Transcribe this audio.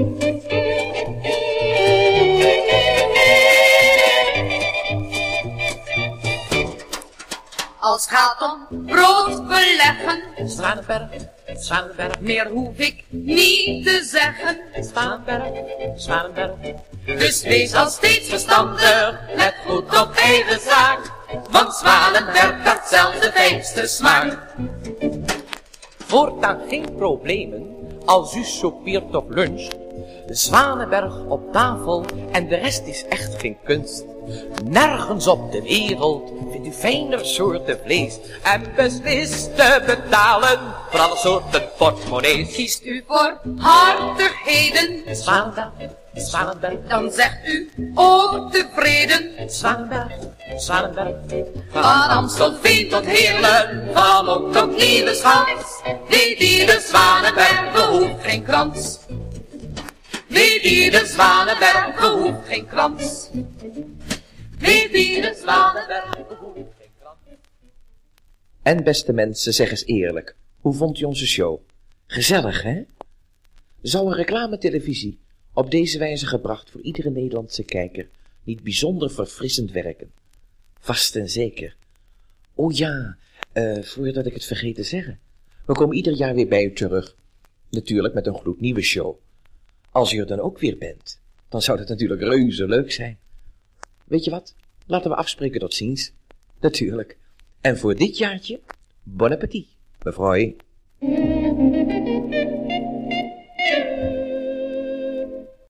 Als het gaat om brood beleggen, Zwanenberg, Zwanenberg, meer hoef ik niet te zeggen. Zwanenberg, Zwanenberg. Dus wees al steeds verstandig, let goed op eigen zaak. Want Zwanenberg dat zelfs de fijnste smaak. Voortaan geen problemen als u soupeert of luncht. Zwanenberg op tafel en de rest is echt geen kunst. Nergens op de wereld vindt u fijner soorten vlees. En beslist te betalen voor alle soorten portemonnees. Kiest u voor hartigheden, Zwanenberg, Zwanenberg, dan zegt u ook tevreden. Zwanenberg, Zwanenberg. Van Amstelveen tot Heerlen, van ook tot Nieuweschans. Weet ieder Zwanenberg behoeft geen krans. Weet ieder Zwanenberg behoeft geen krans. Weet ieder Zwanenberg behoeft geen krans. En beste mensen, zeg eens eerlijk, hoe vond u onze show? Gezellig, hè? Zou een reclametelevisie, op deze wijze gebracht voor iedere Nederlandse kijker, niet bijzonder verfrissend werken? Vast en zeker. Oh ja, eh, voordat ik het vergeet te zeggen. We komen ieder jaar weer bij u terug. Natuurlijk met een gloednieuwe show. Als u er dan ook weer bent, dan zou dat natuurlijk reuze leuk zijn. Weet je wat? Laten we afspreken tot ziens. Natuurlijk. En voor dit jaartje, bon appetit, mevrouw.